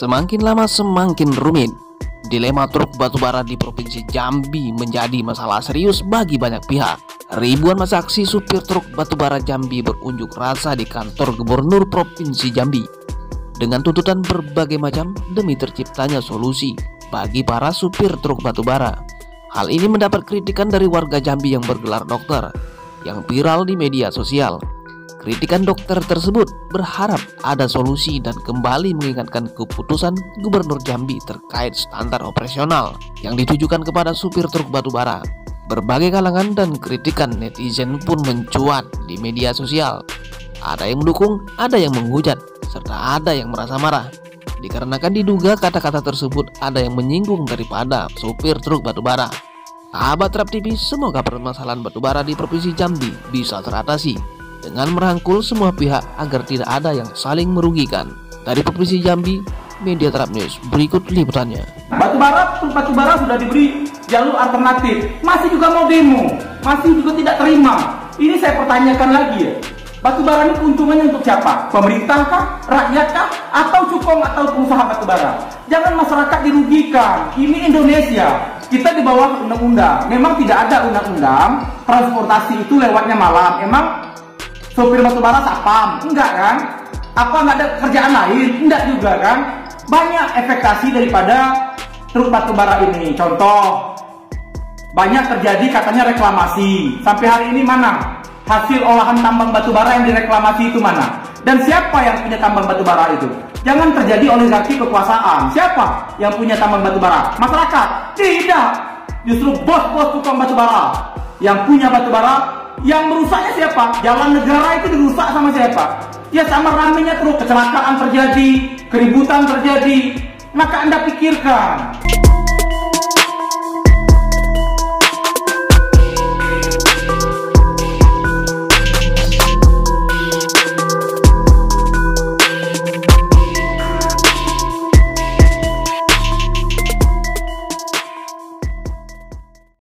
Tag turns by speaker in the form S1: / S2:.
S1: Semakin lama semakin rumit. Dilema truk batubara di Provinsi Jambi menjadi masalah serius bagi banyak pihak. Ribuan masa aksi supir truk batubara Jambi berunjuk rasa di kantor Gubernur Provinsi Jambi dengan tuntutan berbagai macam demi terciptanya solusi bagi para supir truk batubara. Hal ini mendapat kritikan dari warga Jambi yang bergelar dokter yang viral di media sosial. Kritikan dokter tersebut berharap ada solusi dan kembali mengingatkan keputusan Gubernur Jambi terkait standar operasional yang ditujukan kepada supir truk batubara. Berbagai kalangan dan kritikan netizen pun mencuat di media sosial. Ada yang mendukung, ada yang menghujat, serta ada yang merasa marah. Dikarenakan diduga kata-kata tersebut ada yang menyinggung daripada supir truk batubara. Sahabat Trap TV, semoga permasalahan batubara di Provinsi Jambi bisa teratasi dengan merangkul semua pihak agar tidak ada yang saling merugikan. Dari Provinsi Jambi, Media Terap News berikut liputannya.
S2: Batubara, Batubara sudah diberi jalur alternatif, masih juga mau demo, masih juga tidak terima. Ini saya pertanyakan lagi ya, Batubara ini keuntungannya untuk siapa? Pemerintah kah? Rakyat kah? Atau cukong atau pengusaha batubara? Jangan masyarakat dirugikan. Ini Indonesia. Kita di bawah undang-undang. Memang tidak ada undang-undang transportasi itu lewatnya malam. Emang sopir batubara sapam enggak kan? Apa nggak ada kerjaan lain? Enggak juga kan? Banyak efekasi daripada truk batubara ini. Contoh banyak terjadi katanya reklamasi. Sampai hari ini mana? Hasil olahan tambang batubara yang direklamasi itu mana? Dan siapa yang punya tambang batubara itu? Jangan terjadi oligarki kekuasaan. Siapa yang punya tambang batubara masyarakat. Tidak. Justru bos-bos tukang batubara yang punya batubara yang merusaknya siapa? Jalan negara itu dirusak sama siapa? Ya sama ramenya terus kecelakaan terjadi, keributan terjadi. Maka Anda pikirkan,